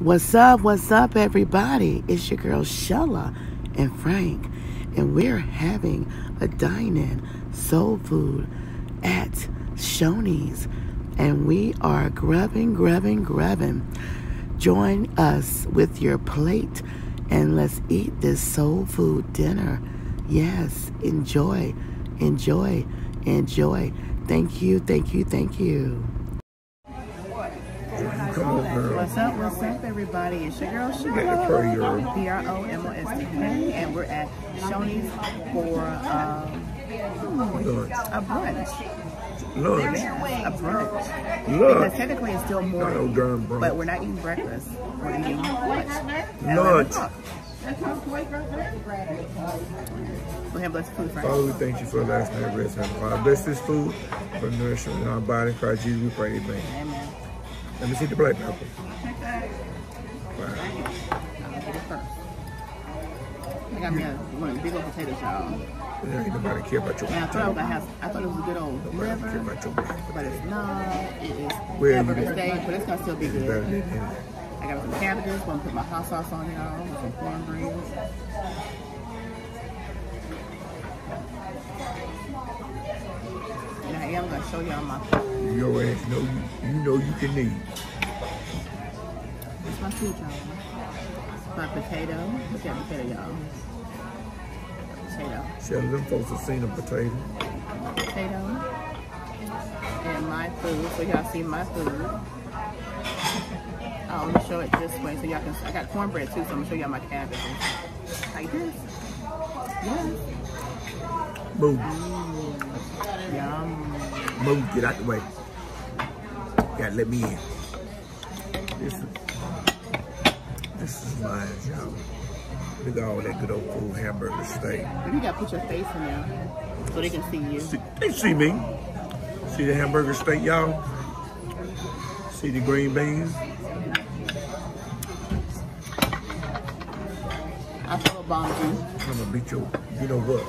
What's up? What's up, everybody? It's your girl Shella and Frank, and we're having a dine-in soul food at Shoney's, and we are grubbing, grubbing, grubbing. Join us with your plate, and let's eat this soul food dinner. Yes, enjoy, enjoy, enjoy. Thank you, thank you, thank you. Come on, girl. What's up? What's up, everybody? It's your girl Let it pray, girl. Shirley, P R O M O S T K, and we're at Shoney's for um, Lunch. a brunch. Lunch. A brunch. Because technically it's still morning, but we're not eating breakfast. We're eating lunch. At 11 Lunch. o'clock. Go ahead, bless the food. Father, we thank you for the last night rest. Father, bless this food for nourishment in our body. Christ Jesus, we pray. Amen. Amen. Let me see the plate, Papa. Take that. Wow. I'll get it first. I got me a, one of the big old potatoes, y'all. Yeah, ain't nobody care about your And I thought I was have, I thought it was a good old Nobody care about your but it's not. It is Where you hamburger get- steak, but it's gonna still be It's good. than anything. I got some cabbages, gonna put my hot sauce on y'all, with some cornbread. And I am gonna show y'all my, Your ass know you, you know you can eat. My food, y'all. My potato, look at potato, y'all. Potato, Tell them folks have seen a potato. potato, and my food, so y'all see my food. Let me show it this way so y'all can, I got cornbread too, so I'm gonna show y'all my cabbages. Like this. Yes. Move. Mm. Yum. Move. Get out the way. Gotta let me in. This this y'all. Look at all that good old food hamburger steak. You gotta put your face in there so they can see you. See, they see me. See the hamburger steak, y'all? See the green beans? I feel bomb you. I'm gonna beat your, you know what?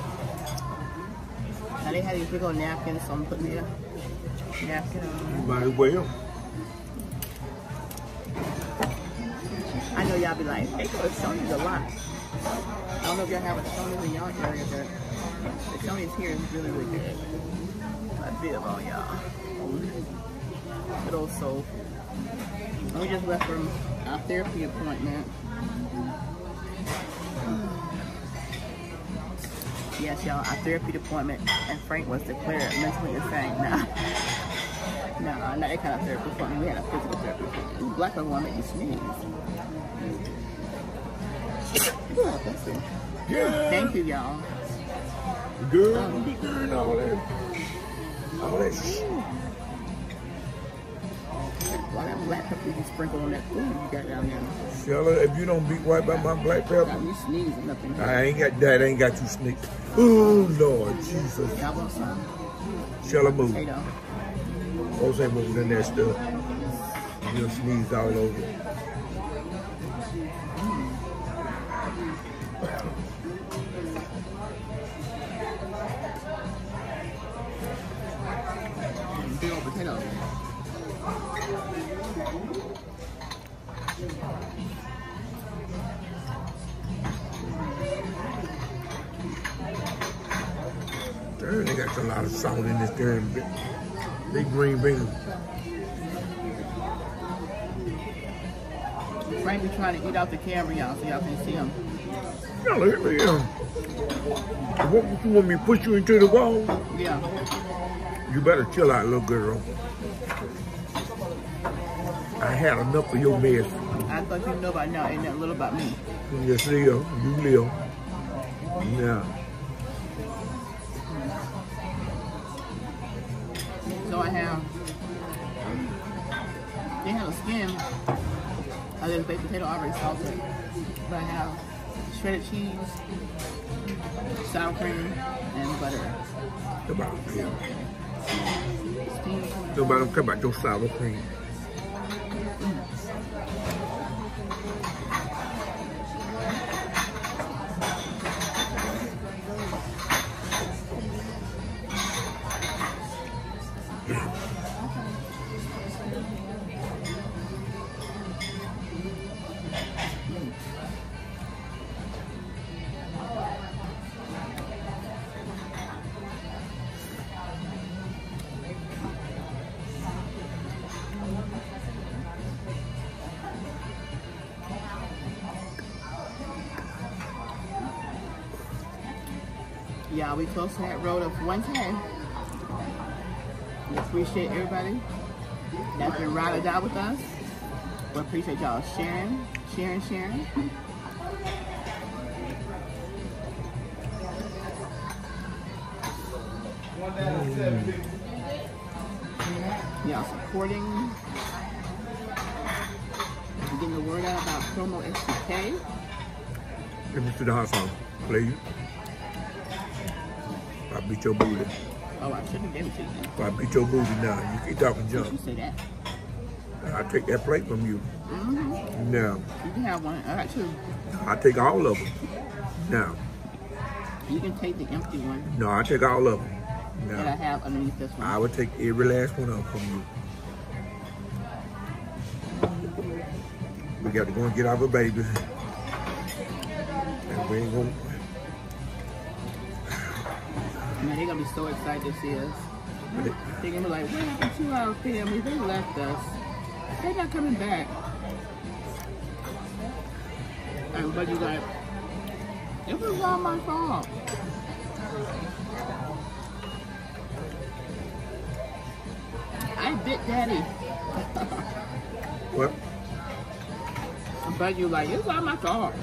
Now they have these big old napkins, so I'm putting the napkin on. You might as well. I know y'all be like, they go to Shoney's a lot. I don't know if y'all have a Shoney's in y'all area, but the Shoney's here is really, really good. Bit of all y'all. Good old soul. We just left from our therapy appointment. Yes, y'all, our therapy appointment, and Frank was declared mentally insane. Nah, nah, not that kind of therapy appointment. We had a physical therapy appointment. Black people want to make you sneeze. That's it. Yeah. Thank you, y'all. Girl, be doing all that. All that shit. All that black pepper you sprinkle on that food you got down there. Shella, if you don't beat white by my black Got pepper, me sneezing up in here. I ain't got that. I ain't got you sneak. Oh, Lord Jesus. Y'all want some Shella, move. ain't moving in that stuff. You'll sneeze all over. Damn, they got a lot of salt in this damn big, green bean. Frank be trying to eat out the camera, y'all, so y'all can see him. Y'all look at me. um, What you want me to push you into the wall? Yeah. You better chill out, little girl. I had enough of your mess. Thought you know about now, ain't that little about me. Yes, live. You live. Yeah. So I have, they have a skin. I a baked potato already salted. But I have shredded cheese, sour cream, and butter. Come on, yeah. Nobody don't care about your sour cream. We close to that road of 110. We appreciate everybody that's been ride or die with us. We appreciate y'all sharing, sharing, sharing. Y'all supporting, getting the word out about PromoSTK. Let me see the hot sauce, please. I beat your booty. Oh, I shouldn't have given it to you. I beat your booty now. You keep talking You junk. say that. I take that plate from you. Mm-hmm. Now, You can have one. I got two. I take all of them. Now, You can take the empty one no, I take all of them. that I Now, have underneath this one. I would take every last one of them from you. We got to go and get our babies. And we ain't gonna, Man, they're gonna be so excited to see us. but They're gonna be like, what happened to our family? They left us. They're not coming back. And Buddy's like, it was all my fault. I bit daddy. what? Buddy was like, it's all my fault.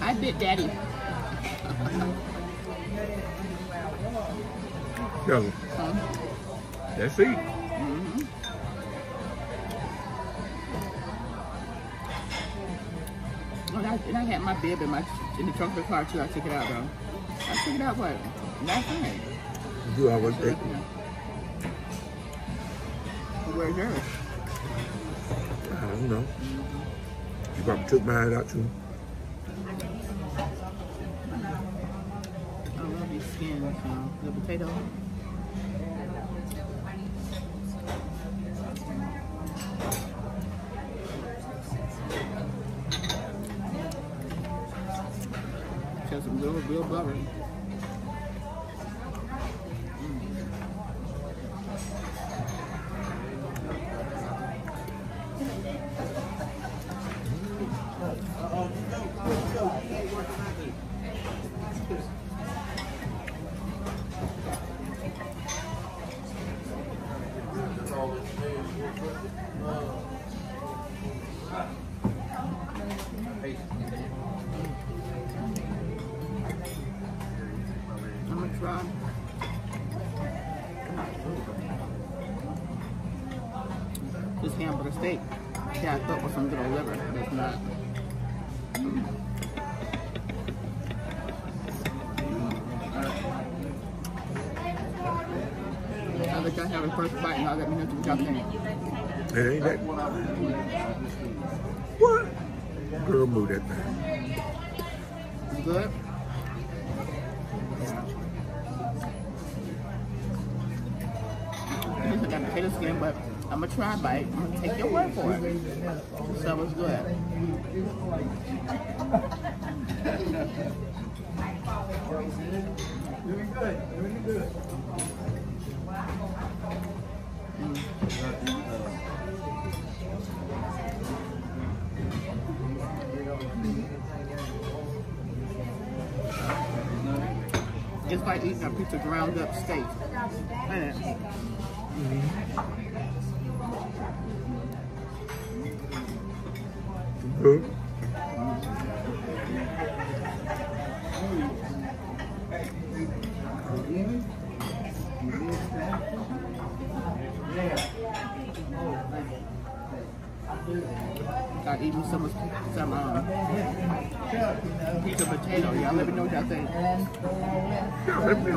I bit daddy. Tell them. That's it. Mm-hmm. And I, and I had my bib in my in the trunk of the car too. I took it out though. I took it out what? Last night. You always take Where's yours? I don't know. You probably took mine out too. I love these skins. Um, the potato. Some I'll let y'all have the first bite and I'll let me know what y'all think. It ain't that. What? Girl, move that thing. It's good. This got potato skin, but I'm gonna try a bite. I'm gonna take your word for it. So it's good. It's like eating a piece of ground up steak. Ain't it? Good. Got eating some some um piece of potato. Y'all let me know what y'all think. Yeah, let me.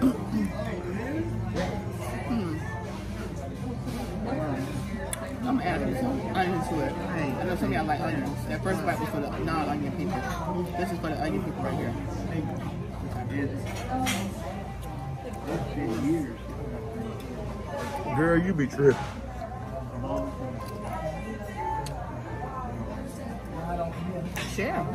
Good. Hmm. I'm adding some onion to it. I know some of y'all like onions. That first bite was for the non-onion people. This is for the onion people right here. Girl, you be tripping. Share.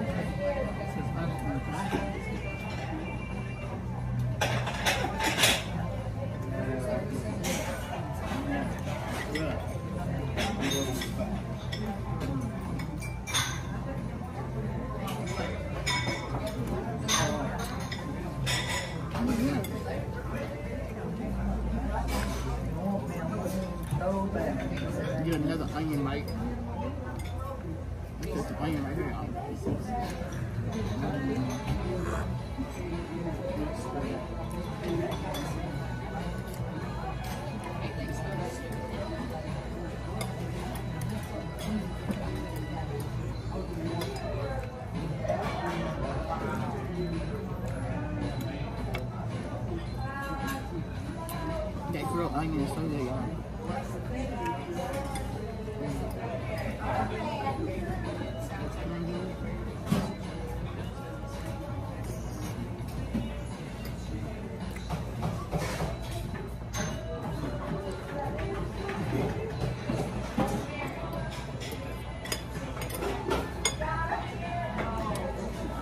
That grilled onion is so good, y'all.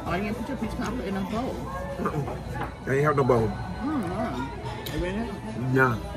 Oh, you put your peach cobbler in a bowl. I ain't have no bowl. Mm, wow. You ready? Nah.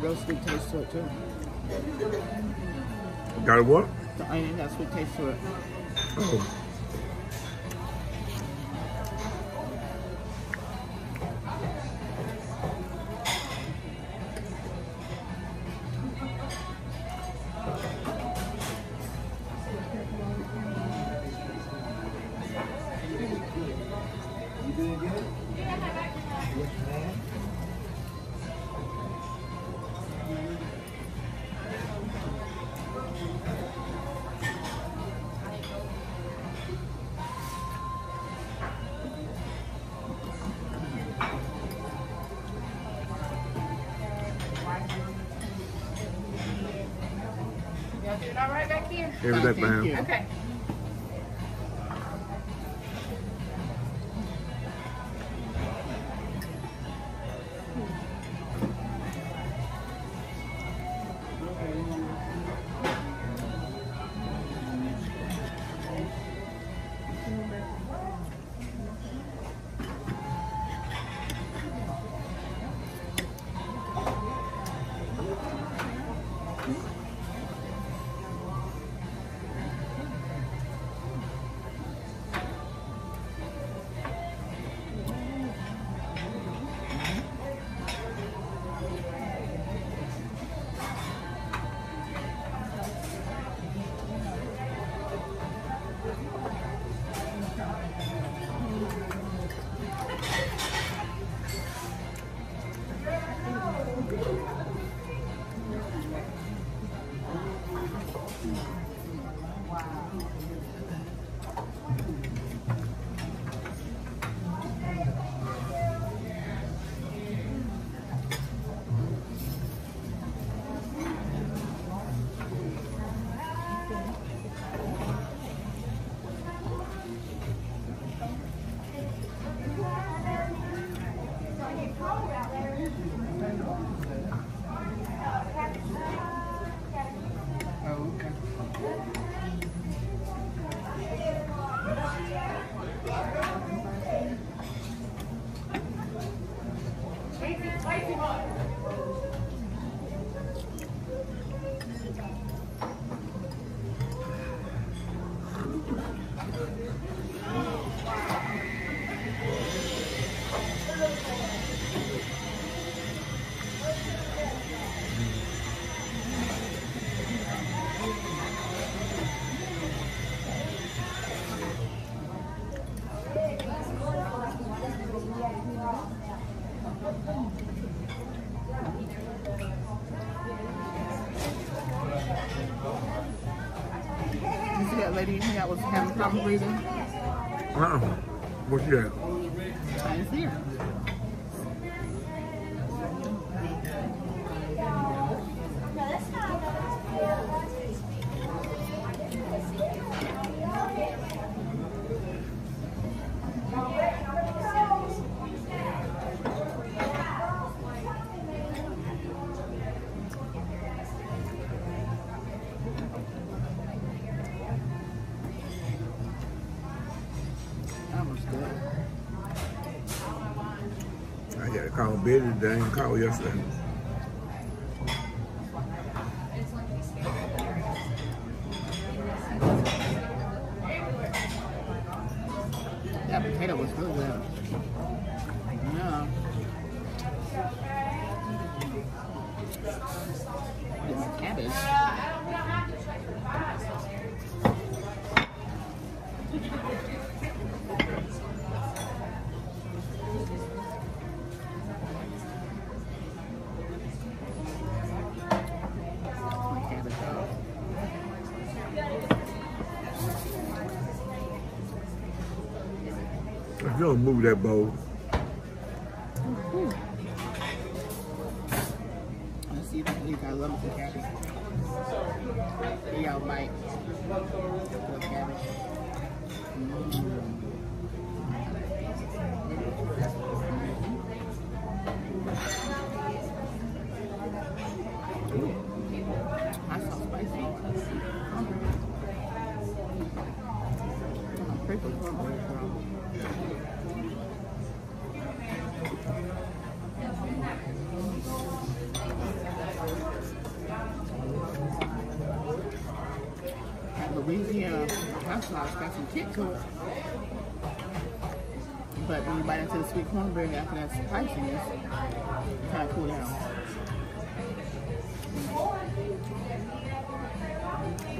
Onion have a real sweet taste to it too. Got it what? The onion has sweet taste to it. Oh. All right back here? Every that Thank man. Okay. people that was having trouble breathing? Uh-uh. What's that? I didn't see her. Yesterday. You don't move that bowl, Let's see if I can leave I love the cabbage. Here y'all bite. The cabbage. That's so spicy. Oh, purple cornbread, bro. Louisiana sauce got some kick to it. But when you bite into the sweet cornbread after that spiciness, it kind of cool down.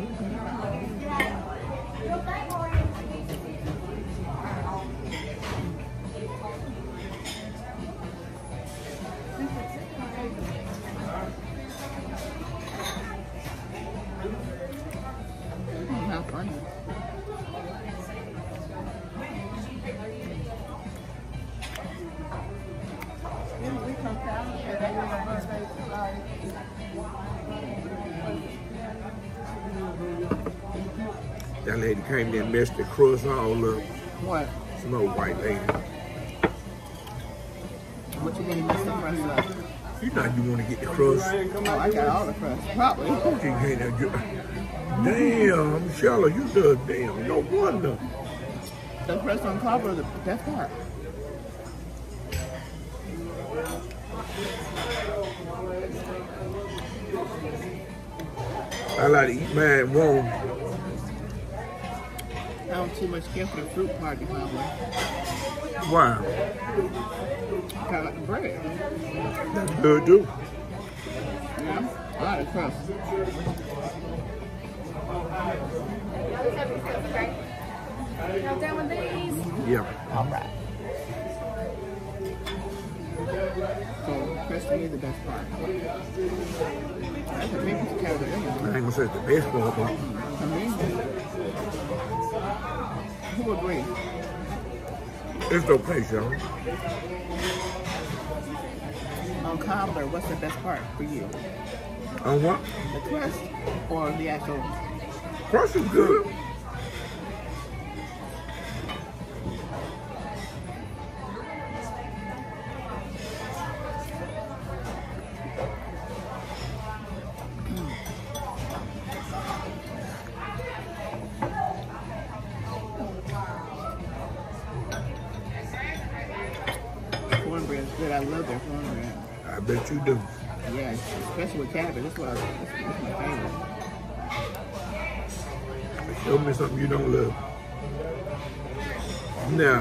Mm, came there and messed the crust all up. What? Some old white lady. What you gonna mess the crust up? You know you want to get the crust. Oh, I got all the crust. Probably. She can't have ju- Damn, Shella, you do damn. No wonder. The crust on top of the best part. I like to eat mine warm. Too much care for the fruit part behind one. Why? Kind of like the bread. That's good too. Yeah. A lot of crust. Help down with these. Yeah. All right. So me is the best part. That's a big piece of carrot. I ain't gonna say it's the best part, but I mean, who agree? it's okay, Shella. On cobbler, what's the best part for you? On what? The crust or the actual? Crust is good. Show me something you don't love. Now,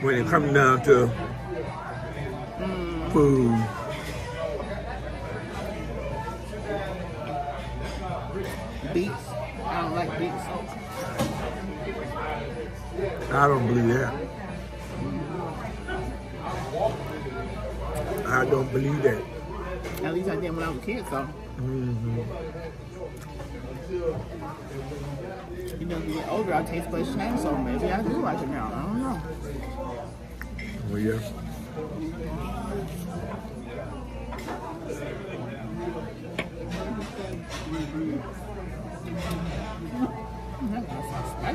when it comes down to food, Beets. I don't like beets. I don't believe that. I don't believe that. At least I did when I was a kid, so. Mm-hmm. You know, get older, our taste buds change, so maybe I do like it now. I don't know. Well, yeah. Mm, That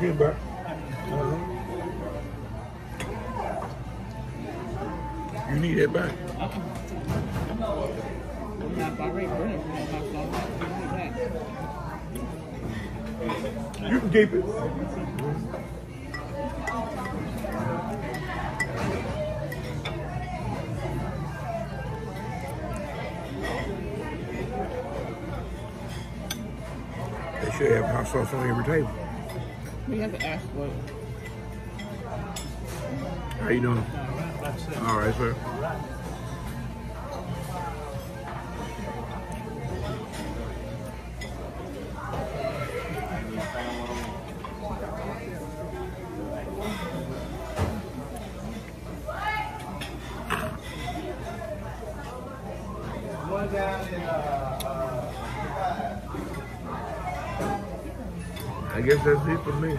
hot sauce. I can eat that. You can keep it. They should have hot sauce on every table. We have to ask for it. How you doing? All right, sir. I guess that's it for me.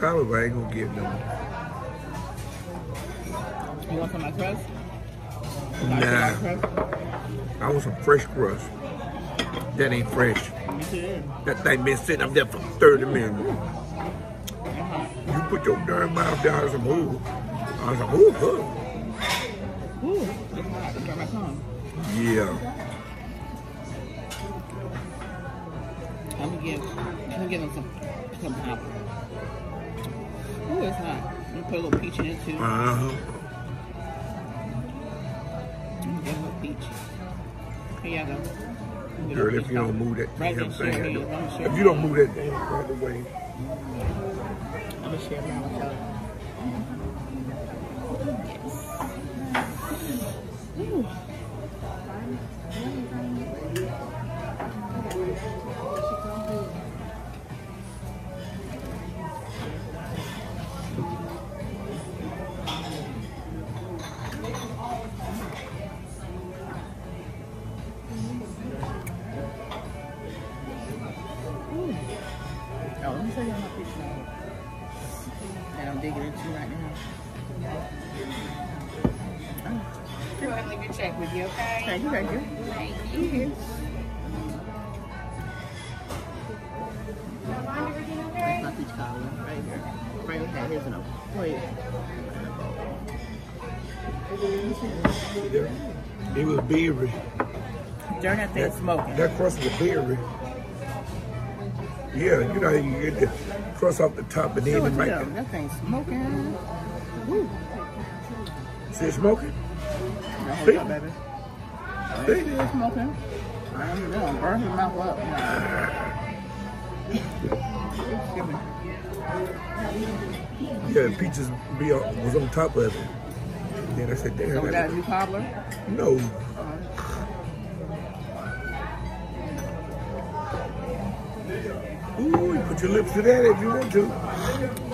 Give them some more peach cobbler, but I ain't gonna give them. You want some of my crust? Nah? I want some fresh crust. That ain't fresh. That thing been sitting up there for 30 minutes. Uh-huh. You put your darn mouth down some ooh. I was like, ooh, huh. Ooh, it's hot. It's my tongue. Yeah. I'm gonna give, I'm gonna give them some, some pop. Put a little peach in it too. Uh-huh. I'm gonna give them a peach. Here y'all go. Girl, if you don't move that right damn there, share thing, these. I'm gonna if you don't move that damn out the way, I'm gonna share mine with y'all. Berry. During that smoking. That crust was berry. Yeah, you know how you get the crust off the top and then you to make it. That thing smoking. Woo. See it smoking? Hold See? up, baby. See? It is smoking. I'm burn his mouth up. Give. Yeah, peaches be on, was on top of it. Then I said, damn. So got a that- new cobbler. no. Uh-huh. Ooh, you put your lips to that if you want to.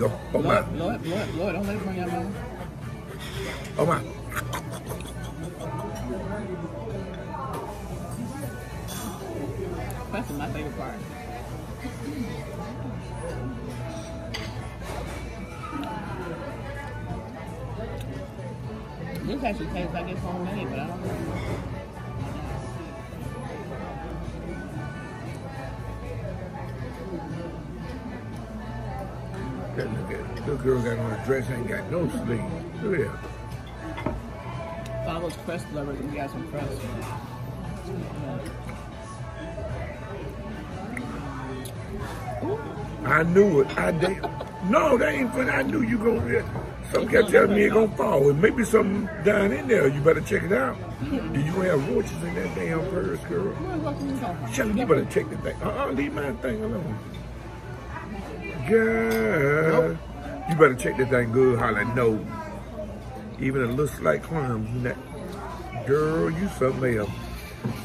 You go. Oh my, Lord, Lord, Lord, Lord, don't let it burn your mouth. oh my. That's my favorite part. This actually tastes like it's homemade, but I don't know. That look at little girl got on a dress, ain't got no sleeves. Look at that. Follows crust lovers and got some crust. I knew it. I did. No, that ain't funny. I knew you gonna. Some kept telling me it gonna fall. And maybe something down in there. You better check it out. Do you have roaches in that damn purse, girl? Up. You better check the thing. Uh-uh, leave my thing alone. Girl. You better check that thing good, holla no. Even it looks like in that. Girl, you something else.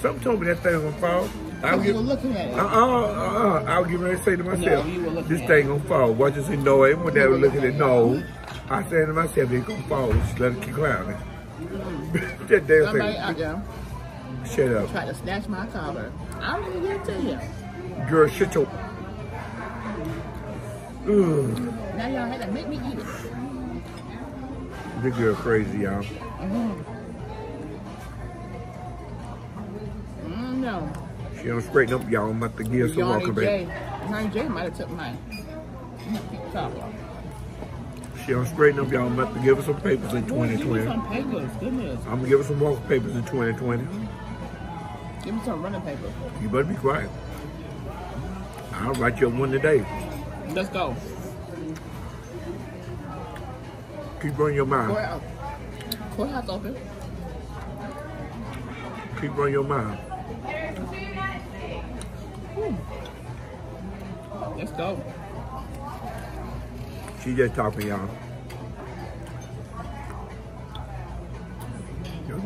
Something told me that thing gonna fall. Oh, I'll You get, were looking at it. uh-uh, uh-uh. I'll get ready to say to myself, No, you were looking this thing gonna fall. Watch this, no, it when they were looking at looking no. Mm-hmm. I said to myself, it's gonna fall. Just let it keep climbing. Mm-hmm. that damn Somebody out thing. there Shut up. tried to snatch my collar. I didn't give it to you. Girl, shut your... Now y'all had to make me eat it. This girl crazy, y'all. Mm, no. She don't straighten up, y'all. I'm about to give some walking back. Johnny J might have took mine. She don't straighten up, y'all. I'm about to give her some papers in Boy, give me 2020. some papers. Goodness. I'm gonna give her some walking papers in 2020. Give me some running paper. You better be quiet. I'll write you up one today. Let's go. Keep running your mouth. Courthouse. Courthouse open. Keep running your mouth. Let's go. She just talking, y'all.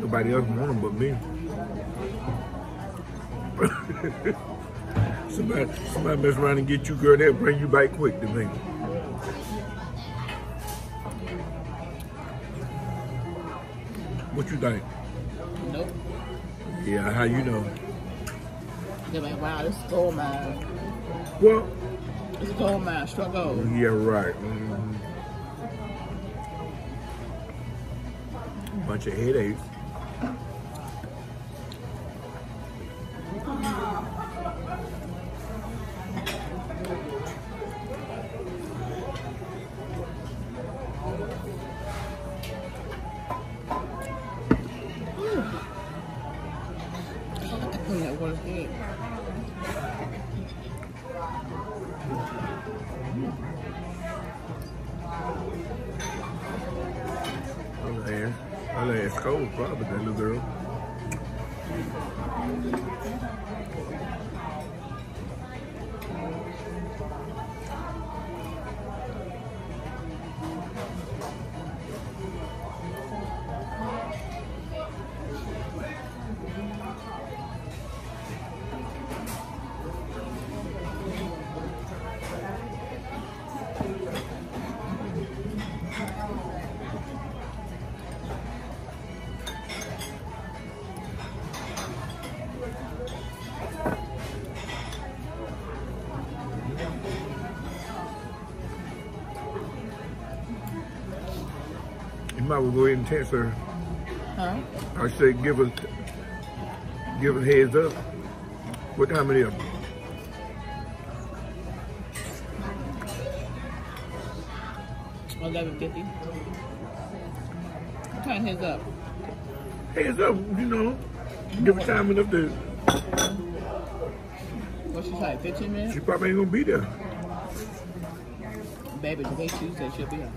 Nobody else want them but me. somebody, somebody mess around and get you, girl. They'll bring you back quick to me. What you think? Nope. Yeah, how you know? They're like, wow, this is gold mine. Well, is gold mine. Struck gold. yeah, right. Mhm. Bunch of headaches. Might well go ahead and text her. Huh? I say give us give us heads up. What time it is? Eleven fifty. What time heads up? Heads up, you know. Give her time enough to What's she say? Fifteen minutes? she probably ain't gonna be there. Baby, today Tuesday, she'll be here.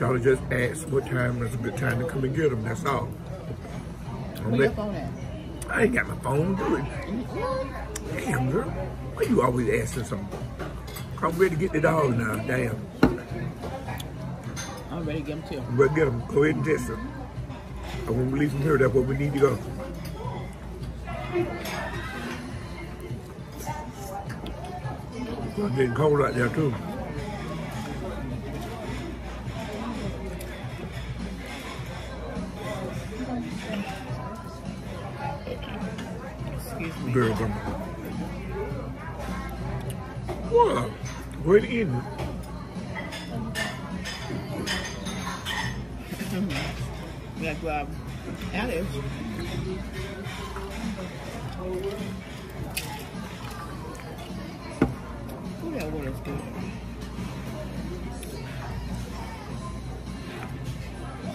Charlotte just ask what time is a good time to come and get them. That's all. Where your phone at? I ain't got my phone. Do it. Damn, girl. Why you always asking something? I'm ready to get the dog now. Damn. I'm ready to get them too. I'm ready to get them. Go ahead and test them. I won't leave from here. That's where we need to go. It's getting cold out there too. Mm-hmm. Um, that water's good.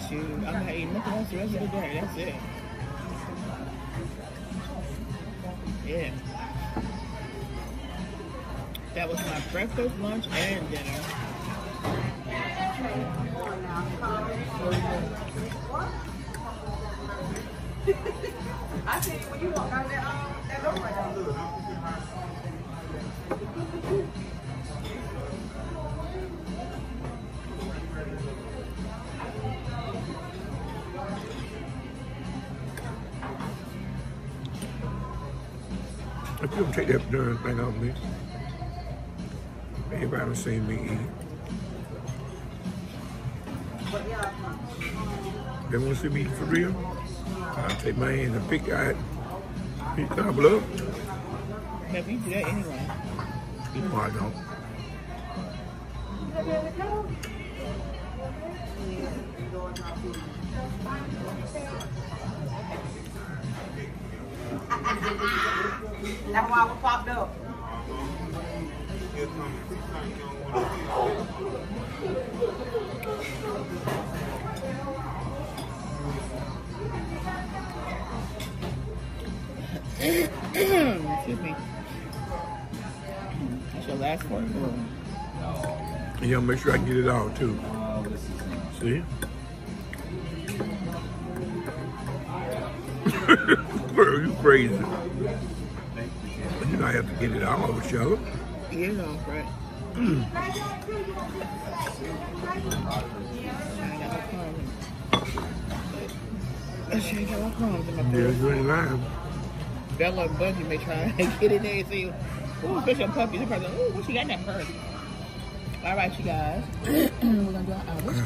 Shoot, I'm not eating nothing else the rest of the day. That's it. Yeah. That was my breakfast, lunch, and dinner. I see when you don't take that darn thing off me, everybody seen me eat. They want to see me eat for real? I'll take my hand and pick out, pick gobble up. Have you do that anyway? You know I don't. That's why we popped up. Excuse me. That's your last one. Yeah, make sure I get it all too. Oh, See? Girl, you crazy. You know I have to get it all with y'all. You know, right? I ain't got no crumbs. I ain't got no crumbs in my Yeah, food. you ain't lying. Bella and Budgie may try and get in there and see, ooh, especially puppy. They're probably like, ooh, what she got in that purse? All right, you guys. We're going to do our hours.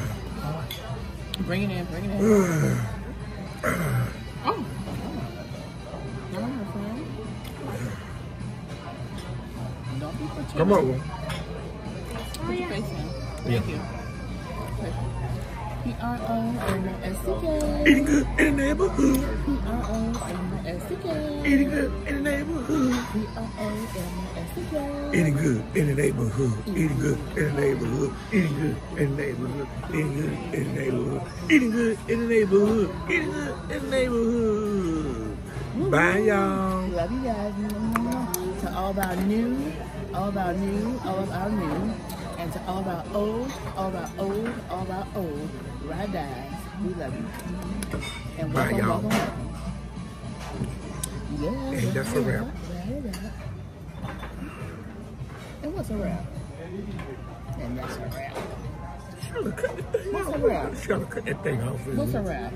Bring it in, bring it in. Oh. Come over. Put your face in. Thank you. P-R-O-M-O-S-T-K. Eating good in the neighborhood. P-R-O-M-O-S-T-K. Eating good in the neighborhood. P-R-O-M-O-S-T-K. Eating good in the neighborhood. Eating good in the neighborhood. Eating good in the neighborhood. Eating good in the neighborhood. Eating good in the neighborhood. Eating good in the neighborhood. Bye, y'all. Love you guys. To all of our new, all of our new, all of our new, and to all of our old, all of our old, all of our old, ride dies. We love you. And Bye, welcome, y'all. welcome, welcome. Yeah. And that's a wrap. And what's a wrap? And that's a wrap. Shut cut that thing What's a wrap? Shut cut that thing off. What's a wrap?